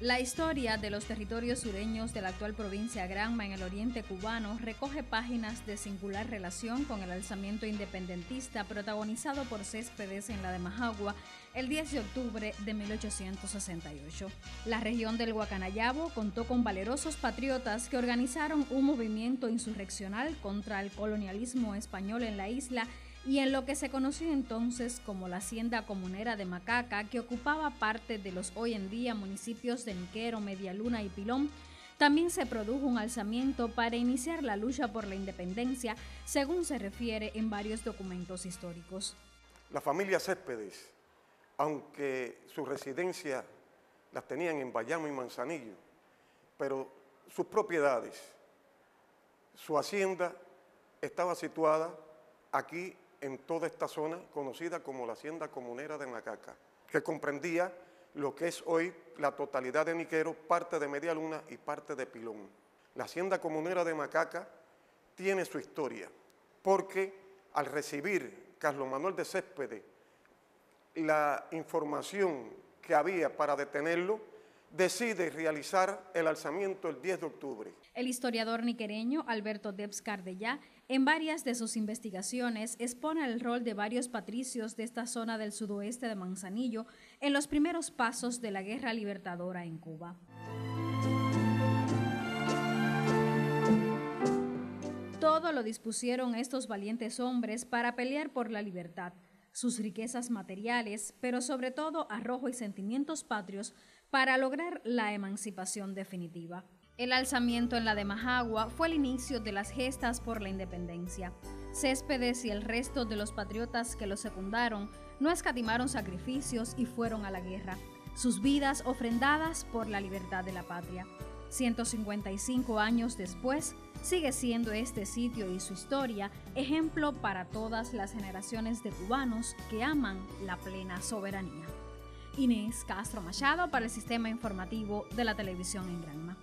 La historia de los territorios sureños de la actual provincia Granma en el oriente cubano recoge páginas de singular relación con el alzamiento independentista protagonizado por Céspedes en la de Majagua el 10 de octubre de 1868. La región del Guacanayabo contó con valerosos patriotas que organizaron un movimiento insurreccional contra el colonialismo español en la isla y en lo que se conoció entonces como la hacienda comunera de Macaca, que ocupaba parte de los hoy en día municipios de Niquero, Medialuna y Pilón, también se produjo un alzamiento para iniciar la lucha por la independencia, según se refiere en varios documentos históricos. La familia Céspedes, aunque su residencia las tenían en Bayamo y Manzanillo, pero sus propiedades, su hacienda estaba situada aquí en toda esta zona conocida como la Hacienda Comunera de Macaca, que comprendía lo que es hoy la totalidad de Niquero, parte de Media Luna y parte de Pilón. La Hacienda Comunera de Macaca tiene su historia, porque al recibir Carlos Manuel de Céspedes la información que había para detenerlo, decide realizar el alzamiento el 10 de octubre. El historiador niquereño Alberto Debs Cardellá, en varias de sus investigaciones, expone el rol de varios patricios de esta zona del sudoeste de Manzanillo en los primeros pasos de la guerra libertadora en Cuba. Todo lo dispusieron estos valientes hombres para pelear por la libertad sus riquezas materiales, pero sobre todo arrojo y sentimientos patrios para lograr la emancipación definitiva. El alzamiento en la de Majagua fue el inicio de las gestas por la independencia. Céspedes y el resto de los patriotas que lo secundaron no escatimaron sacrificios y fueron a la guerra, sus vidas ofrendadas por la libertad de la patria. 155 años después, sigue siendo este sitio y su historia ejemplo para todas las generaciones de cubanos que aman la plena soberanía. Inés Castro Machado para el Sistema Informativo de la Televisión en Granma.